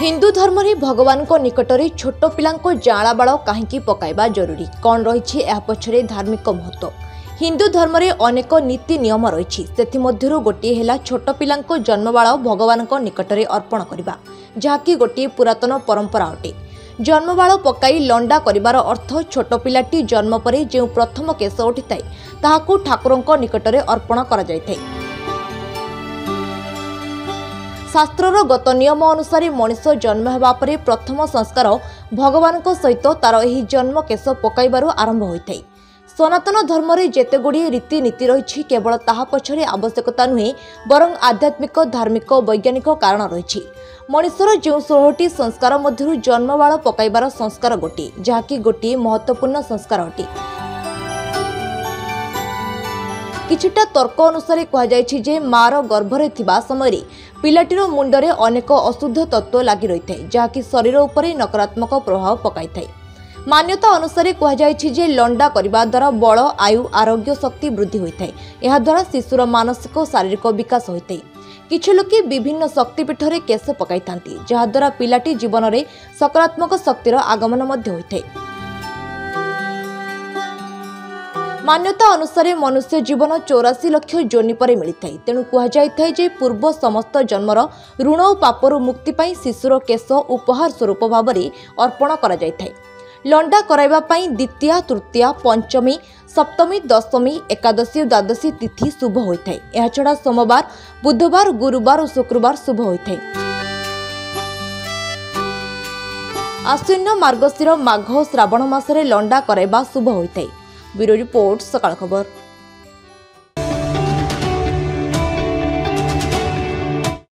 ହିନ୍ଦୁ ଧର୍ମରେ ଭଗବାନଙ୍କ ନିକଟରେ ଛୋଟ ପିଲାଙ୍କ ଜାଁଳା ବାଳ କାହିଁକି ପକାଇବା ଜରୁରୀ କ'ଣ ରହିଛି ଏହା ପଛରେ ଧାର୍ମିକ ମହତ୍ତ୍ୱ ହିନ୍ଦୁ ଧର୍ମରେ ଅନେକ ନୀତି ନିୟମ ରହିଛି ସେଥିମଧ୍ୟରୁ ଗୋଟିଏ ହେଲା ଛୋଟ ପିଲାଙ୍କ ଜନ୍ମବାଳ ଭଗବାନଙ୍କ ନିକଟରେ ଅର୍ପଣ କରିବା ଯାହାକି ଗୋଟିଏ ପୁରାତନ ପରମ୍ପରା ଅଟେ ଜନ୍ମବାଳ ପକାଇ ଲଣ୍ଡା କରିବାର ଅର୍ଥ ଛୋଟ ପିଲାଟି ଜନ୍ମ ପରେ ଯେଉଁ ପ୍ରଥମ କେଶ ଉଠିଥାଏ ତାହାକୁ ଠାକୁରଙ୍କ ନିକଟରେ ଅର୍ପଣ କରାଯାଇଥାଏ। ଶାସ୍ତ୍ରର ଗତ ନିୟମ ଅନୁସାରେ ମଣିଷ ଜନ୍ମ ହେବା ପରେ ପ୍ରଥମ ସଂସ୍କାର ଭଗବାନଙ୍କ ସହିତ ତାର ଏହି ଜନ୍ମ କେଶ ପକାଇବାରୁ ଆରମ୍ଭ ହୋଇଥାଏ। ସନାତନ ଧର୍ମରେ ଯେତେଗୁଡ଼ିଏ ରୀତିନୀତି ରହିଛି କେବଳ ତାହା ପଛରେ ଆବଶ୍ୟକତା ନୁହେଁ ବରଂ ଆଧ୍ୟାତ୍ମିକ ଧାର୍ମିକ ବୈଜ୍ଞାନିକ କାରଣ ରହିଛି। ମଣିଷର ଯେଉଁ ଷୋହଳଟି ସଂସ୍କାର ମଧ୍ୟରୁ ଜନ୍ମବାଳ ପକାଇବାର ସଂସ୍କାର ଗୋଟିଏ ଯାହାକି ଗୋଟିଏ ମହତ୍ତ୍ୱପୂର୍ଣ୍ଣ ସଂସ୍କାର ଅଟେ। କିଛିଟା ତର୍କ ଅନୁସାରେ କୁହାଯାଇଛି ଯେ ମାର ଗର୍ଭରେ ଥିବା ସମୟରେ ପିଲାଟିର ମୁଣ୍ଡରେ ଅନେକ ଅଶୁଦ୍ଧ ତତ୍ତ୍ୱ ଲାଗି ରହିଥାଏ ଯାହାକି ଶରୀର ଉପରେ ନକାରାତ୍ମକ ପ୍ରଭାବ ପକାଇଥାଏ। ମାନ୍ୟତା ଅନୁସାରେ କୁହାଯାଇଛି ଯେ ଲଣ୍ଡା କରିବା ଦ୍ୱାରା ବଳ ଆୟୁ ଆରୋଗ୍ୟ ଶକ୍ତି ବୃଦ୍ଧି ହୋଇଥାଏ। ଏହାଦ୍ୱାରା ଶିଶୁର ମାନସିକ ଶାରୀରିକ ବିକାଶ ହୋଇଥାଏ। କିଛି ଲୋକେ ବିଭିନ୍ନ ଶକ୍ତିପୀଠରେ କେଶ ପକାଇଥାନ୍ତି ଯାହାଦ୍ୱାରା ପିଲାଟି ଜୀବନରେ ସକାରାତ୍ମକ ଶକ୍ତିର ଆଗମନ ମଧ୍ୟ ହୋଇଥାଏ। ମାନ୍ୟତା ଅନୁସାରେ ମନୁଷ୍ୟ ଜୀବନ ଚଉରାଶୀ ଲକ୍ଷ ଯୋନି ପରେ ମିଳିଥାଏ ତେଣୁ କୁହାଯାଇଥାଏ ଯେ ପୂର୍ବ ସମସ୍ତ ଜନ୍ମର ଋଣ ଓ ପାପରୁ ମୁକ୍ତି ପାଇଁ ଶିଶୁର କେଶ ଉପହାର ସ୍ୱରୂପ ଭାବରେ ଅର୍ପଣ କରାଯାଇଥାଏ। ଲଣ୍ଡା କରାଇବା ପାଇଁ ଦ୍ୱିତୀୟା ତୃତୀୟା ପଞ୍ଚମୀ ସପ୍ତମୀ ଦଶମୀ ଏକାଦଶୀ ଓ ଦ୍ୱାଦଶୀ ତିଥି ଶୁଭ ହୋଇଥାଏ। ଏହାଛଡ଼ା ସୋମବାର ବୁଧବାର ଗୁରୁବାର ଓ ଶୁକ୍ରବାର ଶୁଭ ହୋଇଥାଏ। ଆଶ୍ୱିନ ମାର୍ଗଶିର ମାଘ ଓ ଶ୍ରାବଣ ମାସରେ ଲଣ୍ଡା କରାଇବା ଶୁଭ ହୋଇଥାଏ। ब्युरो रिपोर्ट सकाळ खबर